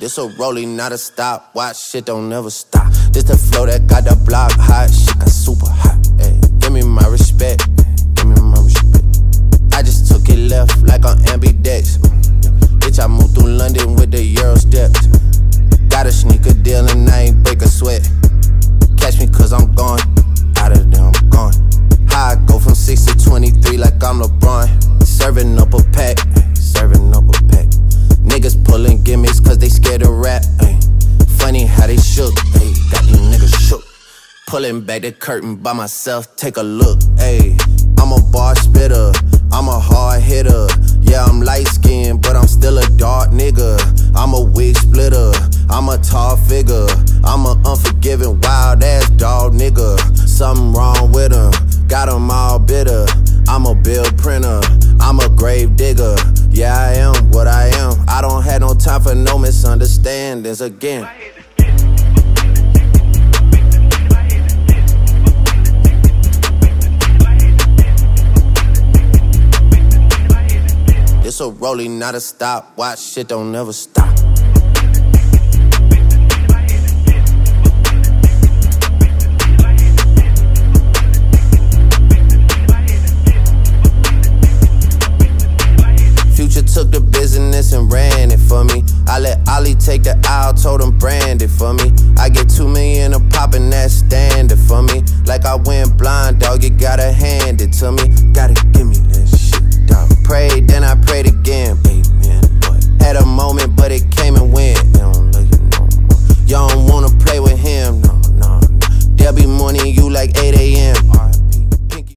a rolling, not a stop. Watch shit don't never stop. This the flow that got the block hot. Shit got super hot. Ay, give me my respect. Give me my respect. I just took it left like on ambidex. Bitch, I moved through London with the Euro steps. Got a sneaker deal and I ain't break a sweat. Catch me cause I'm gone. Out of there, I'm gone. I go from 6 to 23 like I'm LeBron. Serving up a pack. Pulling gimmicks cause they scared of rap. Ay. Funny how they shook. Ay. Got these niggas shook. Pulling back the curtain by myself, take a look. Ayy, I'm a bar spitter, I'm a hard hitter. Yeah, I'm light skinned, but I'm still a dark nigga. I'm a wig splitter, I'm a tall figure. I'm a unforgiving, wild ass dog nigga. Something wrong with him, got him all bitter. I'm a bill printer, I'm a grave digger. Misunderstandings again. It's a rolling, not a stop. Watch shit don't never stop. The business and ran it for me. I let Ollie take the aisle, told him brand it for me. I get two million a pop and that's standard for me. Like I went blind, dog, you gotta hand it to me.